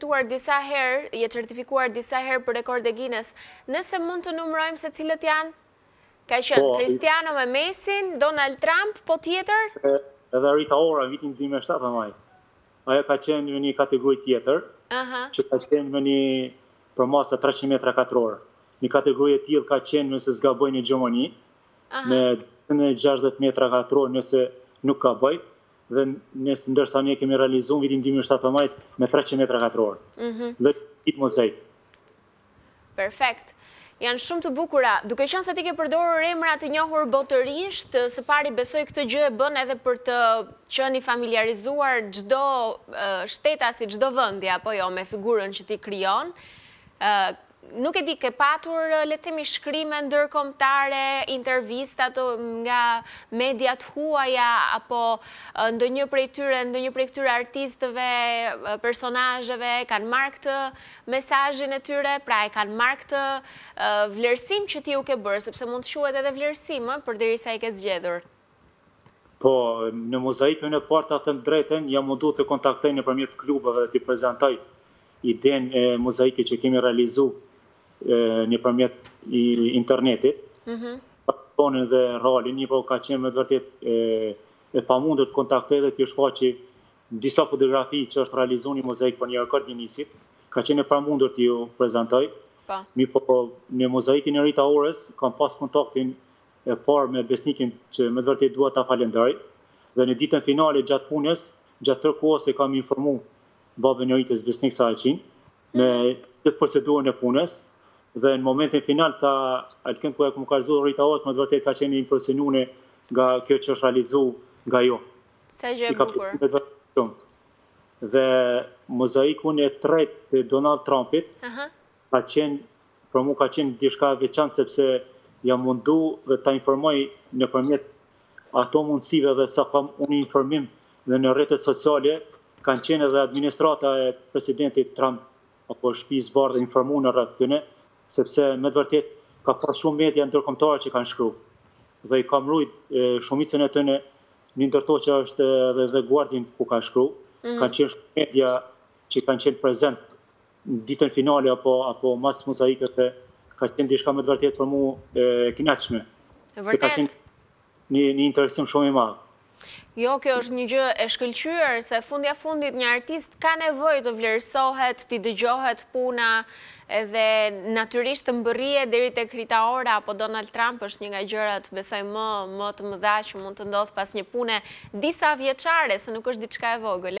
fituar disa herë, je certifikuar disa herë për rekorde Guinness. Nëse mund të numrojmë se cilët janë, ka qenë po, Cristiano me Messin, Donald Trump, po tjetër? Edhe Rita Ora, vitin 2007, maj. Ajo ka qenë në një kategori tjetër, që ka qenë në një përmasa 300 metra katrorë. Një kategori e tillë ka qenë, nëse s'gaboj, në Gjermani, me dyqind e gjashtëdhjetë metra katrorë, nëse nuk gaboj, dhe nëse, ndërsa ne kemi realizu në vitin dy mijë e shtatëmbëdhjetë me treqind metra katrorë. Dhe këtë mozaik. Perfekt. Janë shumë të bukura. Duke qenë se ti ke përdorur emra të njohur botërisht, së pari besoj këtë gjë e bën edhe për të qenë i familjarizuar çdo shtetas i, çdo vendi, apo jo, me figurën që ti krijon. Nuk e di, ke patur, le të themi, shkrime ndërkombëtare, intervistat nga media të huaja, apo ndonjë prej tyre, ndonjë prej këtyre artistëve, personazheve, e kanë marrë këtë mesazhin e tyre, pra e kanë marrë këtë vlerësim që ti u ke bërë, sepse mund të quhet edhe vlerësim, ë, përderisa i ke zgjedhur? Po, në mozaikun e parë ta them të drejtën, jam mundu të kontaktoj nëpërmjet klubeve dhe t'i prezantoj idenë e mozaikit që kemi realizu nëpërmjet internetit. Barcelonën dhe Realin, mirëpo ka qenë me të vërtetë e pamundur të kontaktoj dhe t'ju shfaqi disa fotografi që është realizu një mozaik për një rekord Guinnessit, ka qenë e pamundur t'ju prezantoj. Mirëpo në mozaikun e Rita Orës kam pas kontaktin e parë me Besnikin që me të vërtetë dua ta falenderoj dhe në ditën finale gjatë punës, gjatë tërë kohës e kam informu babën e Ritës Besnik Sahatçin me gjithë procedurën e punës dhe në momentin final tha Alkent kur e kam kallzu Rita Orës me të vërtetë ka qenë impresionume nga kjo që është realizu nga ju. Sa gjë e bukur. Dhe mozaikun e tretë të Donald Trumpit, Ka qenë, për mua ka qenë diçka e veçantë sepse jam mundu dhe ta informoj nëpërmjet ato mundësive dhe sa kam unë informim dhe në rrjetet sociale kanë qenë edhe administrata e Presidentit Trump apo Shtëpisë së Bardhë e informu rreth tyne, sepse me të vërtetë ka pas shumë media ndërkombëtare që kanë shkru dhe i kam rujt shumicën e tyne një ndër to që është edhe The Guardian ku ka shkru, kanë qenë shumë media që kanë qenë prezent ditën finale apo apo mas mozaikëve ka qenë diçka me të vërtetë për mua e kënaqshme. E vërtetë. Ka qenë një një interesim shumë i madh. Jo, kjo është një gjë e shkëlqyer se fundja fundit një artist ka nevojë të vlerësohet, t'i dëgjohet puna dhe natyrisht të mbërrijë deri tek Rita Ora apo Donald Trump është një nga gjërat besoj më më të mëdha që mund të ndodh pas një pune Disa vjeçare, se nuk është diçka e vogël.